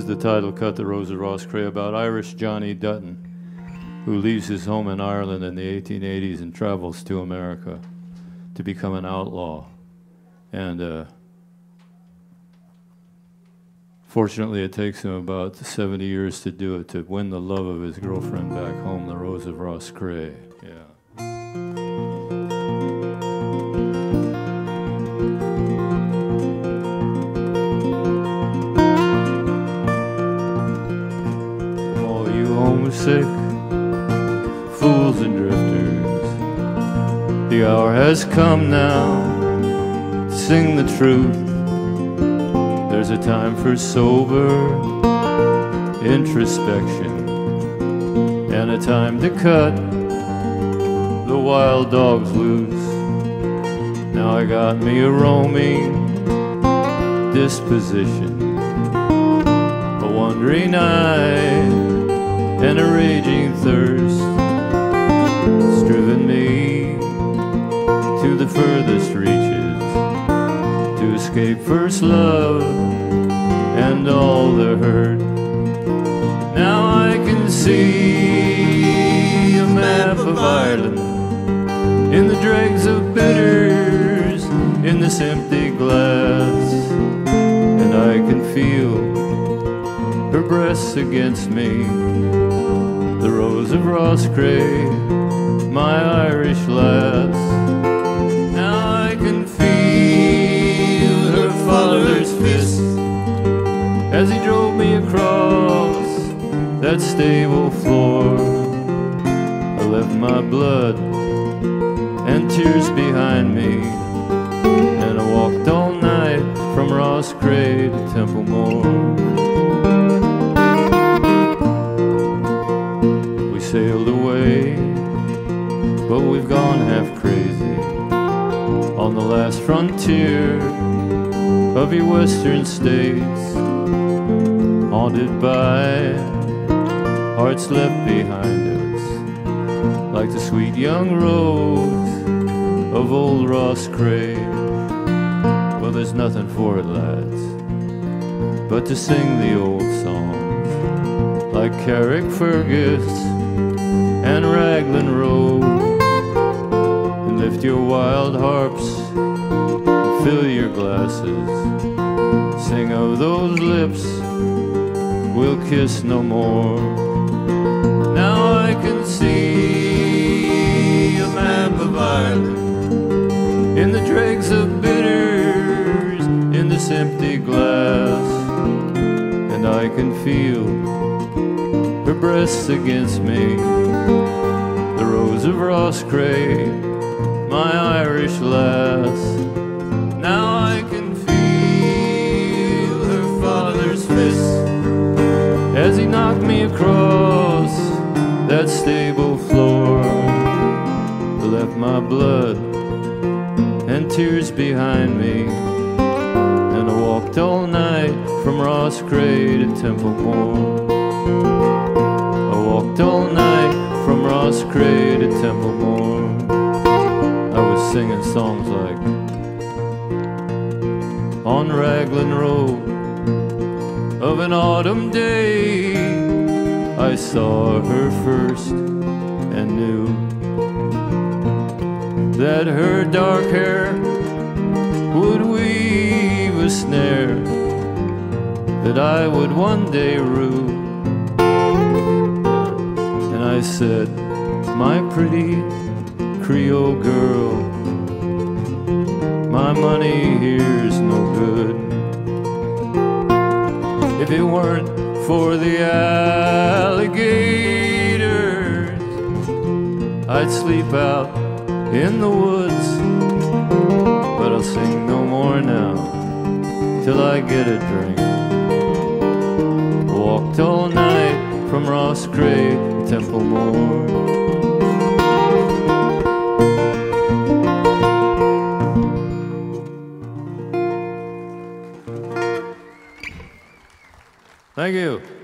is the title cut, The Rose of Roscrea, about Irish Johnny Dutton, who leaves his home in Ireland in the 1880s and travels to America to become an outlaw. And uh, fortunately, it takes him about 70 years to do it, to win the love of his girlfriend back home, the Rose of Roscrea. Yeah. The hour has come now sing the truth. There's a time for sober introspection and a time to cut the wild dogs loose. Now I got me a roaming disposition, a wandering eye, and a raging thirst. First love and all the hurt. Now I can see a map of Ireland in the dregs of bitters in this empty glass, and I can feel her breasts against me. The rose of Roscrea, my Irish lass. That stable floor. I left my blood and tears behind me, and I walked all night from Ross Roscrea to Templemore. We sailed away, but we've gone half crazy on the last frontier of your western states, haunted by hearts left behind us, like the sweet young rose of old Ross Roscrea. Well, there's nothing for it, lads, but to sing the old songs like Carrickfergus and Raglan Road, and lift your wild harps, fill your glasses, sing of those lips we'll kiss no more. Empty glass, and I can feel her breasts against me. The rose of Roscrea, my Irish lass. Now I can feel her father's fist as he knocked me across that stable floor. Left my blood and tears behind me, walked all night from Ross Roscrea to Templemore. I walked all night from Ross Roscrea to Templemore. I was singing songs like On Raglan Road of an autumn day. I saw her first and knew that her dark hair a snare that I would one day rue. And I said, My pretty Creole girl, my money here's no good. If it weren't for the alligators, I'd sleep out in the woods. But I'll sing no more now till I get a drink. Walked all night from Ross Roscrea to Templemore. Thank you.